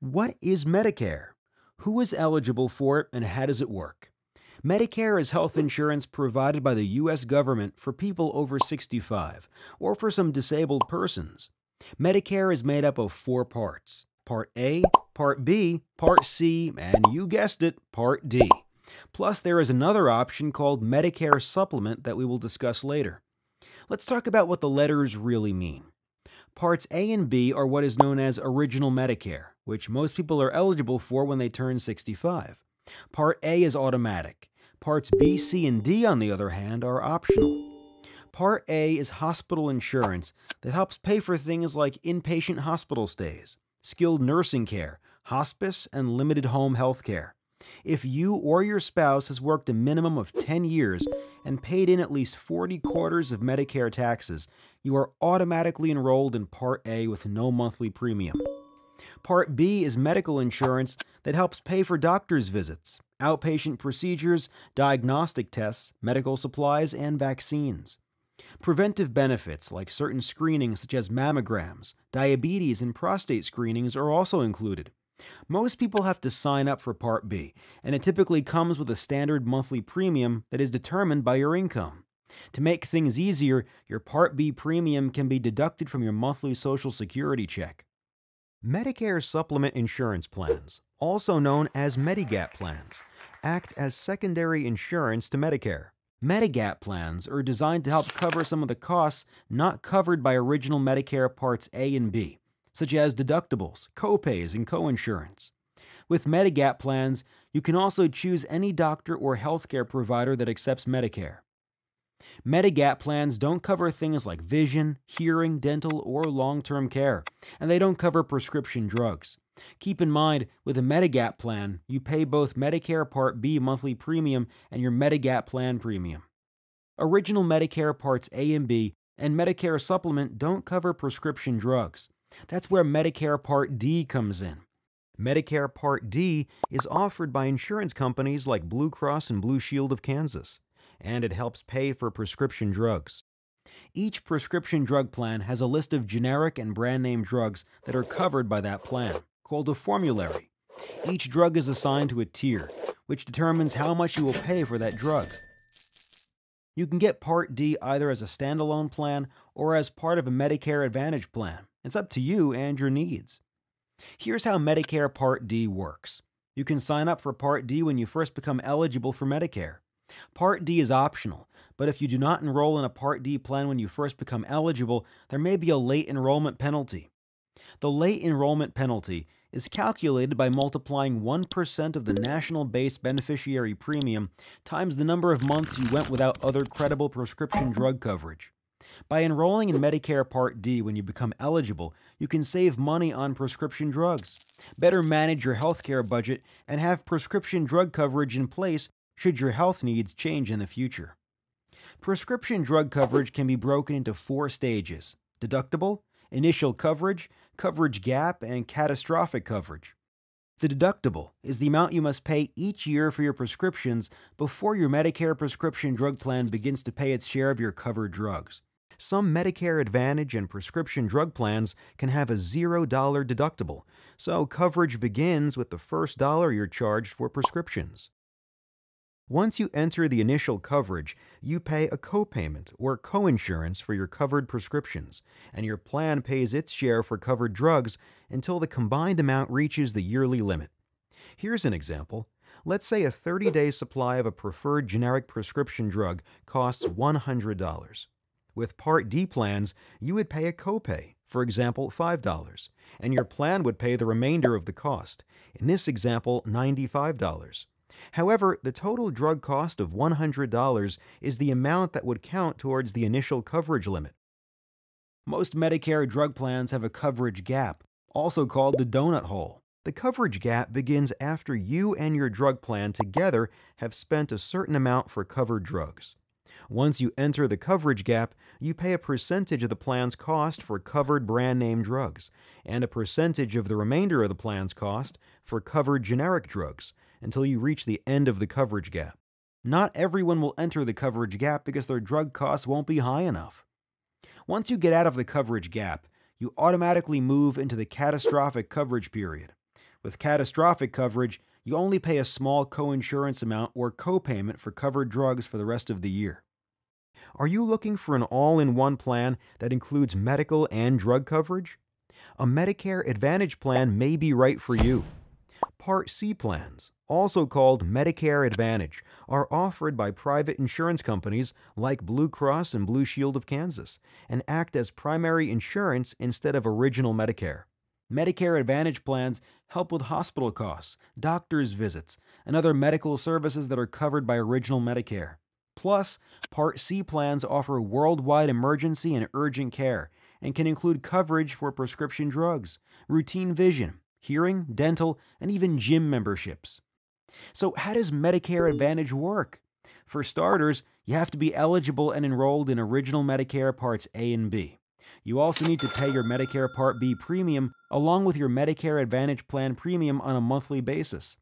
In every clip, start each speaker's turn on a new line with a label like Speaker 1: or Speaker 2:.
Speaker 1: What is Medicare? Who is eligible for it and how does it work? Medicare is health insurance provided by the U.S. government for people over 65 or for some disabled persons. Medicare is made up of four parts Part A, Part B, Part C, and you guessed it, Part D. Plus, there is another option called Medicare Supplement that we will discuss later. Let's talk about what the letters really mean. Parts A and B are what is known as Original Medicare, which most people are eligible for when they turn 65. Part A is automatic. Parts B, C, and D, on the other hand, are optional. Part A is hospital insurance that helps pay for things like inpatient hospital stays, skilled nursing care, hospice, and limited home health care. If you or your spouse has worked a minimum of 10 years and paid in at least 40 quarters of Medicare taxes, you are automatically enrolled in Part A with no monthly premium. Part B is medical insurance that helps pay for doctor's visits, outpatient procedures, diagnostic tests, medical supplies, and vaccines. Preventive benefits like certain screenings such as mammograms, diabetes, and prostate screenings are also included. Most people have to sign up for Part B, and it typically comes with a standard monthly premium that is determined by your income. To make things easier, your Part B premium can be deducted from your monthly Social Security check. Medicare Supplement Insurance Plans, also known as Medigap plans, act as secondary insurance to Medicare. Medigap plans are designed to help cover some of the costs not covered by original Medicare Parts A and B such as deductibles, copays, and coinsurance. With Medigap plans, you can also choose any doctor or healthcare provider that accepts Medicare. Medigap plans don't cover things like vision, hearing, dental, or long term care, and they don't cover prescription drugs. Keep in mind, with a Medigap plan, you pay both Medicare Part B monthly premium and your Medigap plan premium. Original Medicare Parts A and B and Medicare Supplement don't cover prescription drugs. That's where Medicare Part D comes in. Medicare Part D is offered by insurance companies like Blue Cross and Blue Shield of Kansas, and it helps pay for prescription drugs. Each prescription drug plan has a list of generic and brand name drugs that are covered by that plan, called a formulary. Each drug is assigned to a tier, which determines how much you will pay for that drug. You can get Part D either as a standalone plan or as part of a Medicare Advantage plan. It's up to you and your needs. Here's how Medicare Part D works. You can sign up for Part D when you first become eligible for Medicare. Part D is optional, but if you do not enroll in a Part D plan when you first become eligible, there may be a late enrollment penalty. The late enrollment penalty is calculated by multiplying 1% of the national base beneficiary premium times the number of months you went without other credible prescription drug coverage. By enrolling in Medicare Part D when you become eligible, you can save money on prescription drugs, better manage your healthcare budget, and have prescription drug coverage in place should your health needs change in the future. Prescription drug coverage can be broken into four stages deductible, initial coverage, coverage gap, and catastrophic coverage. The deductible is the amount you must pay each year for your prescriptions before your Medicare prescription drug plan begins to pay its share of your covered drugs. Some Medicare Advantage and prescription drug plans can have a $0 deductible, so coverage begins with the first dollar you're charged for prescriptions. Once you enter the initial coverage, you pay a copayment or coinsurance for your covered prescriptions, and your plan pays its share for covered drugs until the combined amount reaches the yearly limit. Here's an example. Let's say a 30 day supply of a preferred generic prescription drug costs $100. With Part D plans, you would pay a copay, for example, $5, and your plan would pay the remainder of the cost, in this example, $95. However, the total drug cost of $100 is the amount that would count towards the initial coverage limit. Most Medicare drug plans have a coverage gap, also called the donut hole. The coverage gap begins after you and your drug plan together have spent a certain amount for covered drugs. Once you enter the coverage gap, you pay a percentage of the plan's cost for covered brand name drugs, and a percentage of the remainder of the plan's cost for covered generic drugs until you reach the end of the coverage gap. Not everyone will enter the coverage gap because their drug costs won't be high enough. Once you get out of the coverage gap, you automatically move into the catastrophic coverage period, With catastrophic coverage, you only pay a small coinsurance amount or copayment for covered drugs for the rest of the year. Are you looking for an all in one plan that includes medical and drug coverage? A Medicare Advantage plan may be right for you. Part C plans, also called Medicare Advantage, are offered by private insurance companies like Blue Cross and Blue Shield of Kansas and act as primary insurance instead of original Medicare. Medicare Advantage plans help with hospital costs, doctor's visits, and other medical services that are covered by original Medicare. Plus, Part C plans offer worldwide emergency and urgent care and can include coverage for prescription drugs, routine vision, hearing, dental, and even gym memberships. So, how does Medicare Advantage work? For starters, you have to be eligible and enrolled in Original Medicare Parts A and B. You also need to pay your Medicare Part B premium along with your Medicare Advantage plan premium on a monthly basis.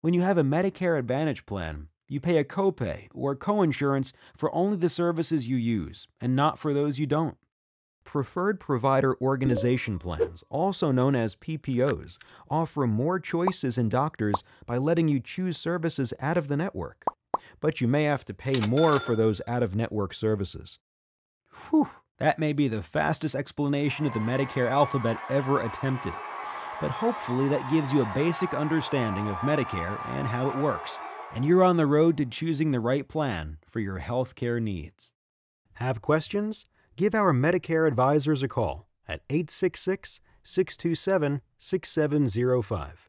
Speaker 1: When you have a Medicare Advantage plan, you pay a copay or coinsurance for only the services you use and not for those you don't. Preferred Provider Organization Plans, also known as PPOs, offer more choices in doctors by letting you choose services out of the network. But you may have to pay more for those out of network services. Whew, that may be the fastest explanation of the Medicare alphabet ever attempted. But hopefully, that gives you a basic understanding of Medicare and how it works, and you're on the road to choosing the right plan for your healthcare needs. Have questions? Give our Medicare advisors a call at 866 627 6705.